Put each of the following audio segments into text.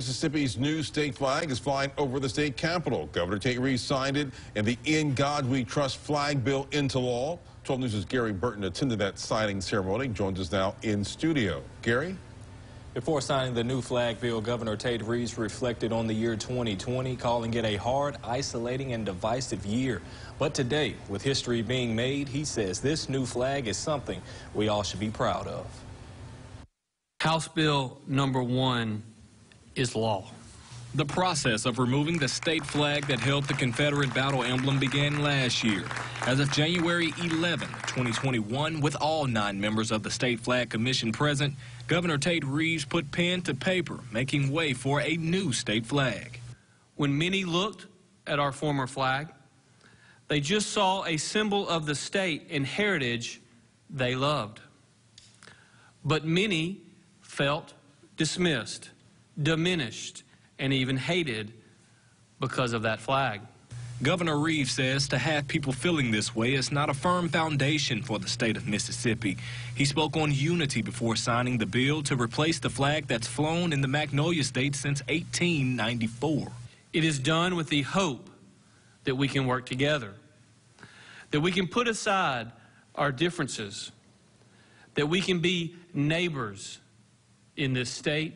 Mississippi's new state flag is flying over the state capitol. Governor Tate Reeves signed it, and the In God We Trust flag bill into law. 12 News' Gary Burton attended that signing ceremony. Joins us now in studio. Gary? Before signing the new flag bill, Governor Tate Reeves reflected on the year 2020, calling it a hard, isolating, and divisive year. But today, with history being made, he says this new flag is something we all should be proud of. House Bill number one is law. The process of removing the state flag that held the Confederate battle emblem began last year. As of January 11, 2021, with all nine members of the State Flag Commission present, Governor Tate Reeves put pen to paper, making way for a new state flag. When many looked at our former flag, they just saw a symbol of the state and heritage they loved. But many felt dismissed diminished, and even hated because of that flag. Governor Reeves says to have people feeling this way is not a firm foundation for the state of Mississippi. He spoke on unity before signing the bill to replace the flag that's flown in the Magnolia State since 1894. It is done with the hope that we can work together, that we can put aside our differences, that we can be neighbors in this state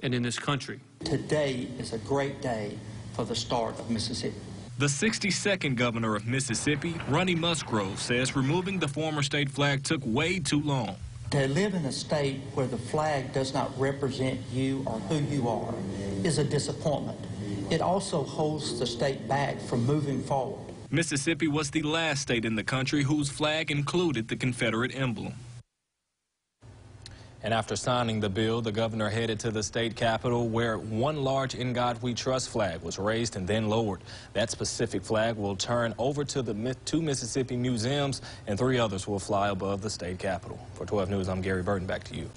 and in this country. Today is a great day for the start of Mississippi. The 62nd governor of Mississippi, Ronnie Musgrove, says removing the former state flag took way too long. To live in a state where the flag does not represent you or who you are is a disappointment. It also holds the state back from moving forward. Mississippi was the last state in the country whose flag included the Confederate emblem. And after signing the bill, the governor headed to the state capitol where one large In God We Trust flag was raised and then lowered. That specific flag will turn over to the two Mississippi museums and three others will fly above the state capitol. For 12 News, I'm Gary Burton. Back to you.